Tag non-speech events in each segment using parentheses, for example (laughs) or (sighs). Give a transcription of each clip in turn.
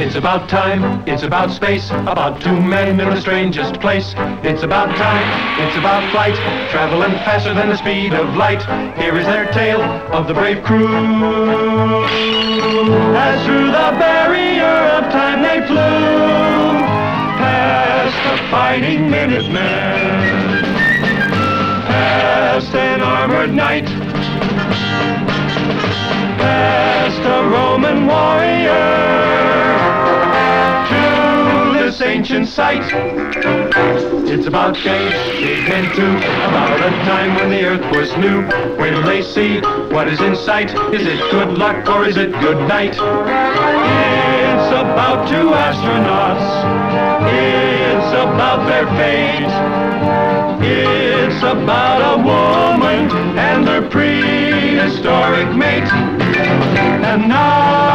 It's about time, it's about space, about two men in the strangest place. It's about time, it's about flight, traveling faster than the speed of light. Here is their tale of the brave crew. As through the barrier of time they flew, past the fighting Minutemen, past an armored knight past a Roman warrior ancient site. It's about change, big and two, about a time when the earth was new. Wait till they see what is in sight. Is it good luck or is it good night? It's about two astronauts. It's about their fate. It's about a woman and their prehistoric mate. And now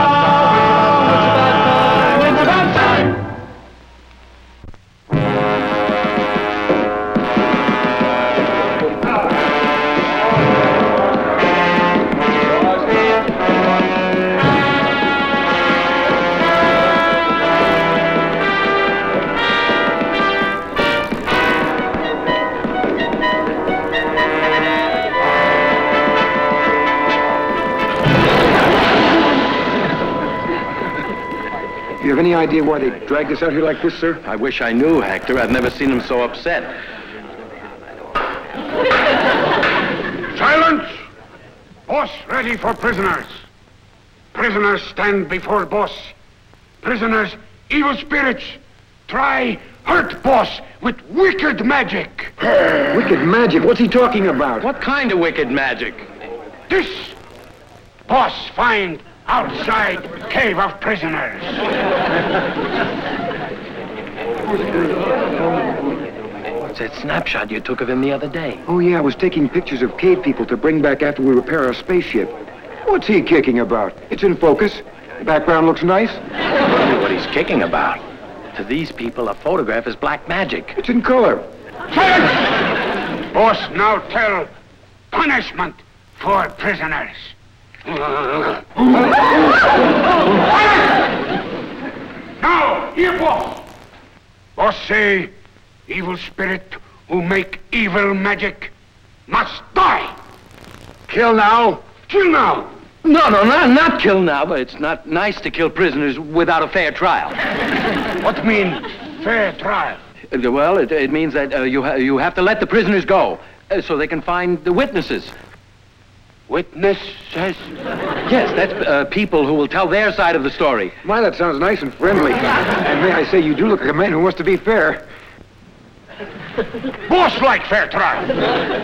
any idea why they dragged us out here like this, sir? I wish I knew, Hector. I've never seen him so upset. Silence! Boss ready for prisoners. Prisoners stand before boss. Prisoners, evil spirits, try hurt boss with wicked magic. (sighs) Wicked magic? What's he talking about? What kind of wicked magic? This boss find outside cave of prisoners. What's that snapshot you took of him the other day? Oh, yeah, I was taking pictures of cave people to bring back after we repair our spaceship. What's he kicking about? It's in focus. The background looks nice. Tell me what he's kicking about. To these people, a photograph is black magic. It's in color. Boss now tell punishment for prisoners. Now, here, boss. Boss say, evil spirit who make evil magic must die. Kill now. Kill now. No, no, not, not kill now, but it's not nice to kill prisoners without a fair trial. What mean fair trial? Well, it, it means that uh, you, ha- you have to let the prisoners go uh, so they can find the witnesses. Witnesses? Yes, that's uh, people who will tell their side of the story. My, that sounds nice and friendly. and may I say, you do look like a man who wants to be fair. Boss like fair trial.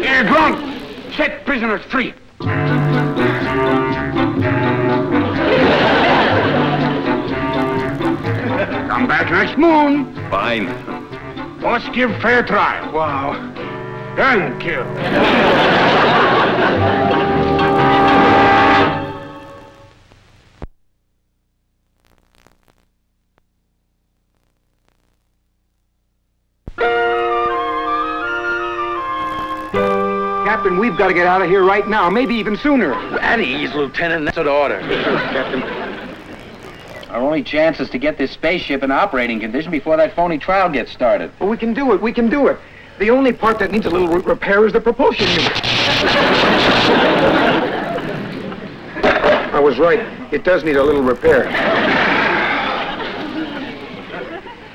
Here, Grunt, set prisoners free. Come back next moon. Fine. Boss give fair trial. Wow. Then kill. Captain, we've got to get out of here right now, maybe even sooner. At ease, Lieutenant. That's an order. Captain. Our only chance is to get this spaceship in operating condition before that phony trial gets started. Well, we can do it. We can do it. The only part that needs a little re- repair is the propulsion unit. I was right. It does need a little repair.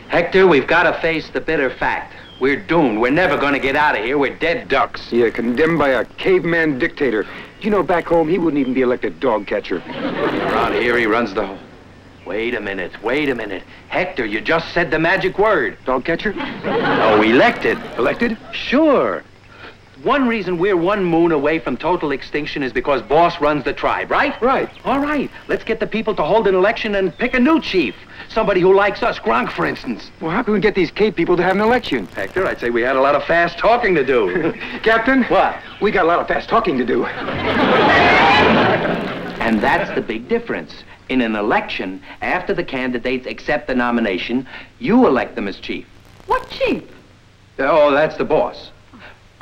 Hector, we've got to face the bitter fact. We're doomed. We're never going to get out of here. We're dead ducks. Yeah, condemned by a caveman dictator. You know, back home, he wouldn't even be elected dog catcher. Around here, he runs the whole... Wait a minute. Wait a minute. Hector, you just said the magic word. Dog catcher? Oh, elected. Elected? Sure. One reason we're one moon away from total extinction is because Boss runs the tribe, right? Right. All right. Let's get the people to hold an election and pick a new chief. Somebody who likes us. Gronk, for instance. Well, how can we get these cave people to have an election? Hector, I'd say we had a lot of fast talking to do. (laughs) Captain? What? We got a lot of fast talking to do. And that's the big difference. In an election, after the candidates accept the nomination, you elect them as chief. What chief? Oh, that's the boss.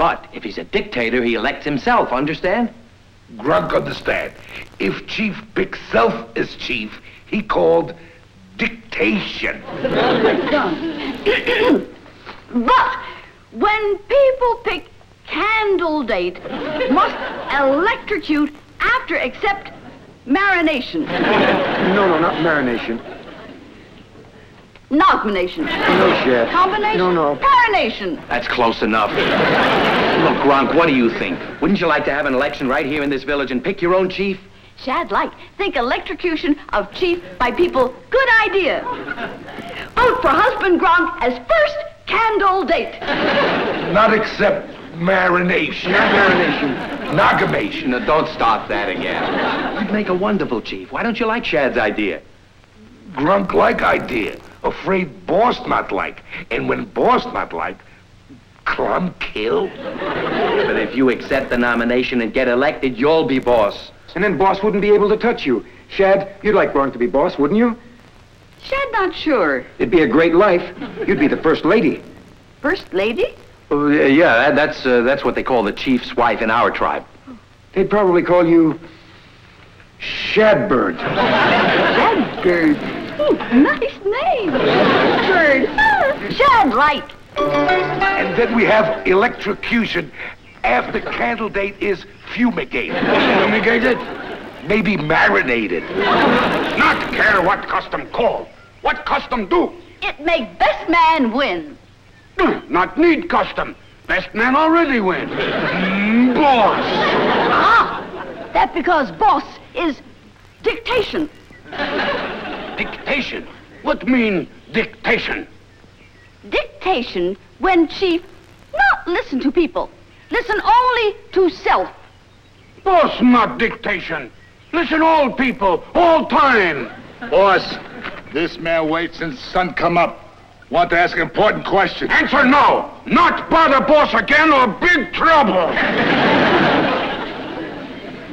But if he's a dictator, he elects himself, understand? Gronk understand. If Chief picks self as chief, he called dictation. (coughs) But when people pick candle date, must electrocute after except marination. No, no, not marination. Nomination. No, Shad. Combination? No, no. Parination. That's close enough. Look, Gronk, what do you think? Wouldn't you like to have an election right here in this village and pick your own chief? Shad like. Think electrocution of chief by people. Good idea. Vote for husband Gronk as first candle date. Not except marination. Not marination. Nogamation. No, don't start that again. You'd make a wonderful chief. Why don't you like Shad's idea? Gronk like idea. Afraid boss not like. And when boss not like, Clon kill. But if you accept the nomination and get elected, you'll be boss. And then boss wouldn't be able to touch you. Shad, you'd like Gronk to be boss, wouldn't you? Shad not sure. It'd be a great life. You'd be the first lady. First lady? Oh, yeah, yeah, that, that's, uh, that's what they call the chief's wife in our tribe. They'd probably call you Shadbird. Shadbird. Oh, nice name. Bird. Shad like. And then we have electrocution after candle date is fumigated. Fumigated? Maybe marinated. Not care what custom call. What custom do? It make best man win. Not need custom. Best man already win. Mm, boss. Ah, that because boss is dictation. Dictation. What mean dictation? Dictation when chief not listen to people. Listen only to self. Boss not dictation. Listen all people, all time. Boss, this man waits since sun come up. Want to ask an important question. Answer no. Not bother boss again or big trouble.